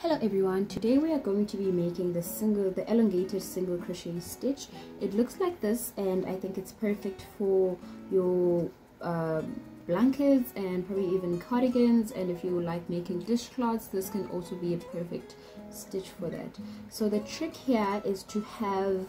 Hello everyone, today we are going to be making the single, the elongated single crochet stitch. It looks like this and I think it's perfect for your uh, blankets and probably even cardigans and if you like making dishcloths this can also be a perfect stitch for that. So the trick here is to have,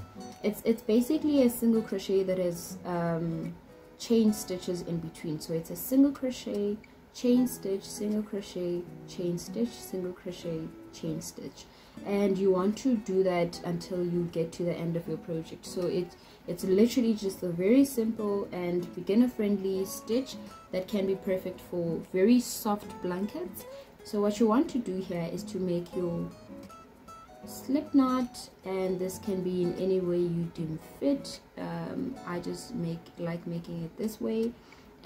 it's, it's basically a single crochet that is um, chain stitches in between. So it's a single crochet, chain stitch single crochet chain stitch single crochet chain stitch. And you want to do that until you get to the end of your project. So it it's literally just a very simple and beginner friendly stitch that can be perfect for very soft blankets. So what you want to do here is to make your slip knot and this can be in any way you deem fit. Um, I just make like making it this way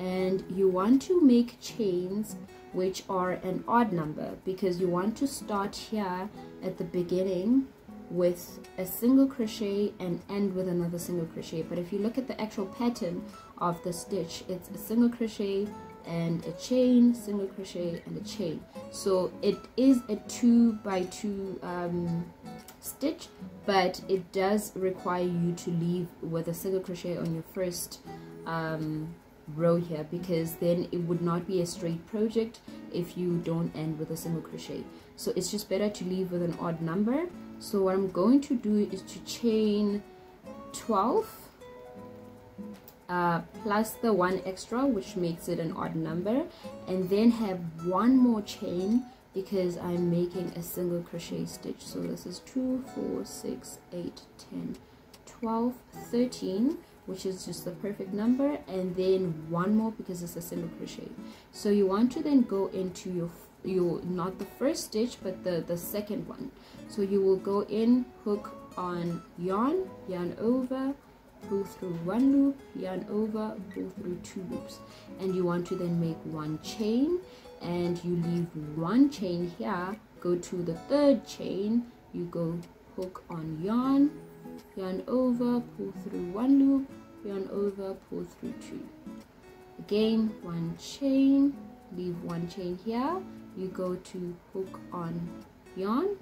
and you want to make chains which are an odd number because you want to start here at the beginning with a single crochet and end with another single crochet. But if you look at the actual pattern of the stitch it's a single crochet and a chain single crochet and a chain. So it is a two by two um, stitch but it does require you to leave with a single crochet on your first um, row here because then it would not be a straight project if you don't end with a single crochet. So it's just better to leave with an odd number. So what I'm going to do is to chain 12 uh, plus the one extra which makes it an odd number and then have one more chain because I'm making a single crochet stitch. So this is 2 4 6 8 10 12 13 which is just the perfect number and then one more because it's a single crochet. So you want to then go into your your not the first stitch but the the second one. So you will go in hook on yarn yarn over pull through one loop yarn over pull through two loops. And you want to then make one chain and you leave one chain here go to the third chain you go hook on yarn yarn over pull through one loop yarn over pull through two. Again one chain leave one chain here. You go to hook on yarn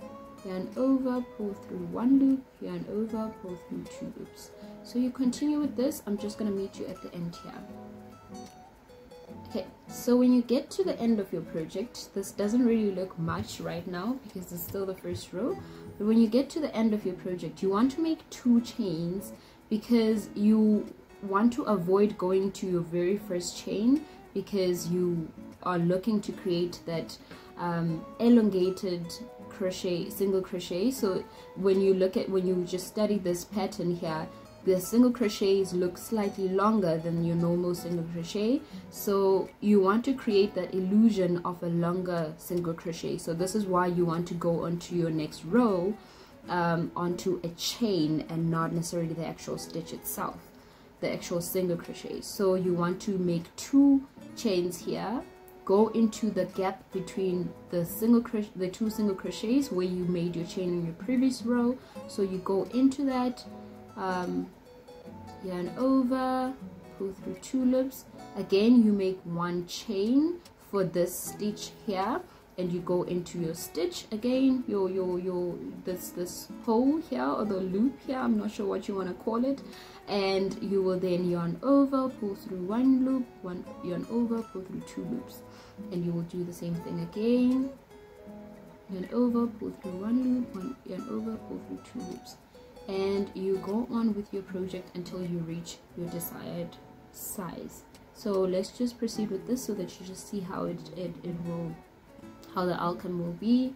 yarn over pull through one loop yarn over pull through two loops. So you continue with this. I'm just going to meet you at the end here okay so when you get to the end of your project this doesn't really look much right now because it's still the first row but when you get to the end of your project you want to make two chains because you want to avoid going to your very first chain because you are looking to create that um, elongated crochet single crochet. So when you look at when you just study this pattern here the single crochets look slightly longer than your normal single crochet. So you want to create that illusion of a longer single crochet. So this is why you want to go onto your next row um, onto a chain and not necessarily the actual stitch itself the actual single crochet. So you want to make two chains here. Go into the gap between the single the two single crochets where you made your chain in your previous row. So you go into that um, yarn over pull through two loops. Again you make one chain for this stitch here and you go into your stitch again your your your this this hole here or the loop here i'm not sure what you want to call it. And you will then yarn over pull through one loop one yarn over pull through two loops. And you will do the same thing again. Yarn over pull through one loop one yarn over pull through two loops and you go on with your project until you reach your desired size. So let's just proceed with this so that you just see how it, it, it will how the outcome will be.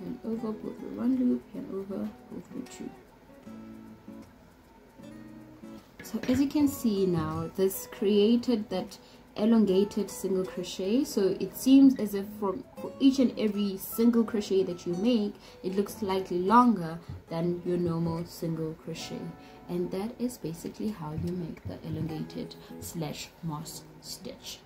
And over pull through one loop and over pull through two. So as you can see now this created that elongated single crochet. So it seems as if for, for each and every single crochet that you make it looks slightly longer than your normal single crochet. And that is basically how you make the elongated slash moss stitch